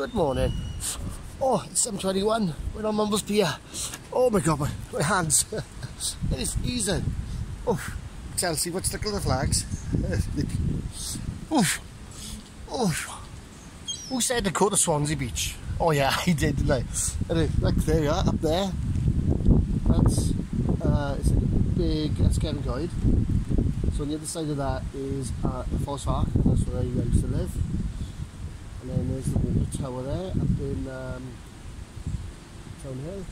Good morning. Oh, it's 7.21. We're on Mumbles Pier. Oh my god, my, my hands. it is freezing. Oh, Chelsea, what's the colour flags? oh, oh. Who said to go to Swansea Beach? Oh yeah, I did, didn't I? Look, there you are, up there. That's, uh, it's a big, that's Coed. So on the other side of that is uh, Forest Park, and that's where I used to live. Then there's the water tower there, up in um, Town Hill.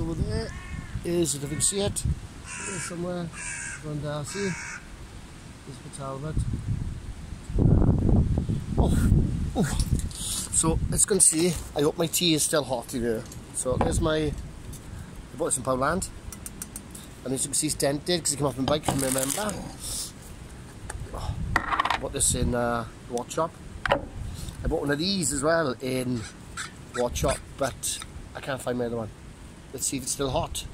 Over there is, if you can see it, there's somewhere, Ron Darcy. There's the Talbot. Oh, oh. So as you can see. I hope my tea is still hot here. So there's my, I bought this in Poundland. And as you can see, it's dented because it came off my bike, from remember. I bought this in uh, the watch shop. I bought one of these as well in watch shop, but I can't find my other one. Let's see if it's still hot.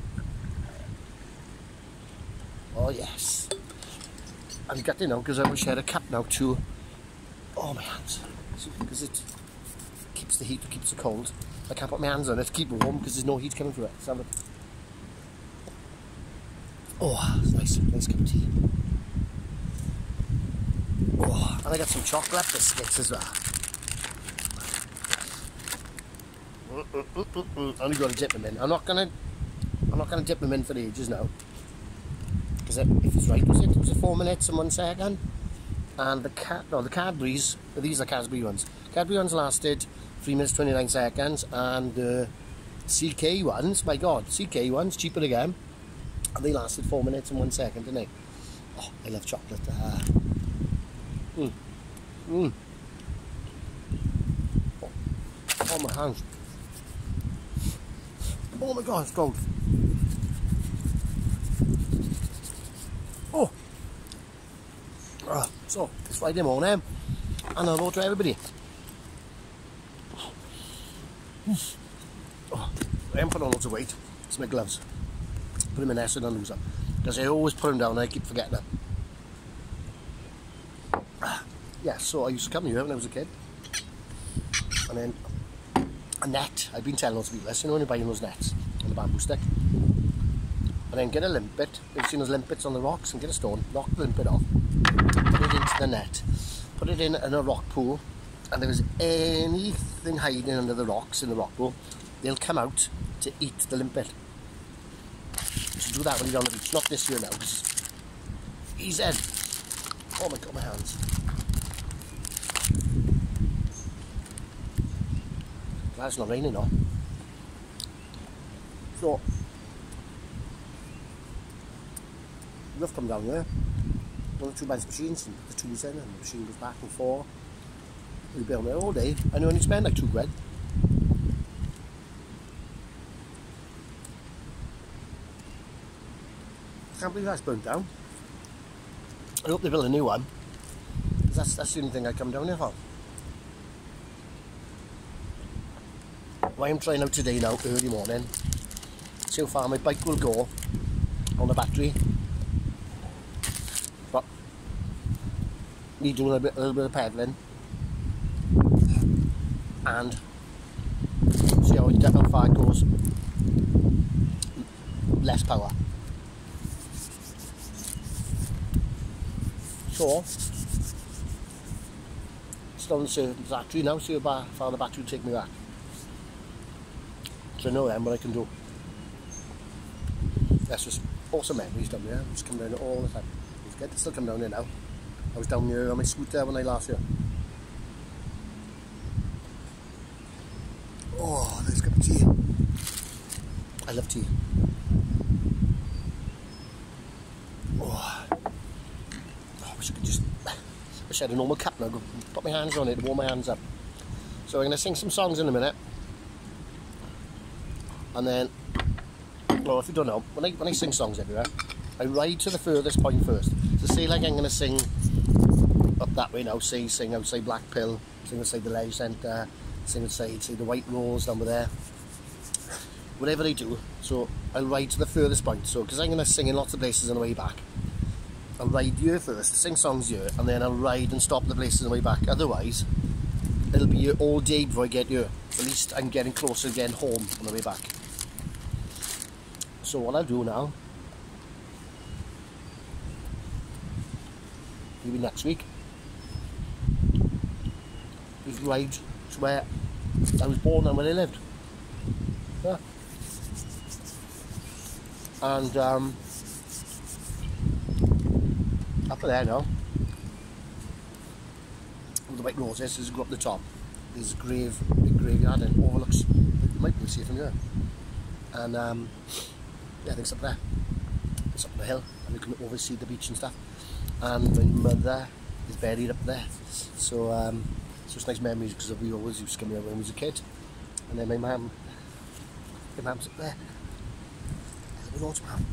Oh yes. I'm gutted now because I wish I had a cup now too. Oh my hands. Because it keeps the heat, it keeps it cold. I can't put my hands on it to keep it warm because there's no heat coming through it. So Oh, it's nice, nice cup of tea. Oh, and I got some chocolate biscuits as well. Mm, mm, mm, Only got to dip them in. I'm not gonna, I'm not gonna dip them in for the ages now. Because if it's right, was it? It was four minutes and one second. And the cat, no, the Cadbury's. These are Cadbury ones. Cadbury ones lasted three minutes twenty nine seconds, and uh, CK ones, my God, CK ones cheaper again and they lasted four minutes and one second, didn't they? Oh, I love chocolate. Uh, oh, my hands. Oh my god, it's cold. Oh. Uh, so, it's Friday morning, and hello to everybody. Oh, I am putting on lots of weight. It's my gloves put them in acid and lose them. Because I always put them down and I keep forgetting them. Yeah, so I used to come here when I was a kid. And then a net, I've been telling those people this, you know when you're buying those nets on the bamboo stick. And then get a limpet, you've seen those limpets on the rocks, and get a stone, knock the limpet off, put it into the net, put it in, in a rock pool, and if there's anything hiding under the rocks in the rock pool, they'll come out to eat the limpet to do that when you're on the beach. Not this year now. He's in. Oh my god, my hands. Glad it's not raining though. So, we've come down there. One or two man's machines and the tools in and the machine goes back and forth. We've been on there all day and we only spend like two quid. can't believe that's burnt down. I hope they build a new one. That's, that's the only thing I come down here for. I'm trying out today now, early morning. See how far my bike will go on the battery. But me doing a, bit, a little bit of pedaling and see how, how far it goes. Less power. So, still on the battery now, see how far the battery will take me back. So I know then what I can do. That's just awesome memories down there. Just come down here all the time. It's good to still come down here now. I was down here on my scooter when I last year. Oh, nice cup of tea. I love tea. Oh, oh I had a normal cup now, put my hands on it warm my hands up. So I'm going to sing some songs in a minute. And then, well, if you don't know, when I, when I sing songs everywhere, I ride to the furthest point first. So say like I'm going to sing up that way now, say sing outside Blackpill, sing outside the Leisure Centre, sing outside, say the White Rose down there. Whatever they do, so I'll ride to the furthest point. So, because I'm going to sing in lots of places on the way back. I'll ride here first, sing songs here, and then I'll ride and stop the places on the way back. Otherwise, it'll be all day before I get here. At least I'm getting closer getting home on the way back. So what I'll do now, maybe next week, is ride to where I was born and where I lived. Yeah. And um, up there now, with the white roses, is go up the top. There's a grave, big graveyard and overlooks, you might be able to see it from here. And um, yeah, I think it's up there. It's up the hill and you can oversee the beach and stuff. And my mother is buried up there. So um, so it's nice memories because we always used to come here when I was a kid. And then my mum, my mum's up there. Mum.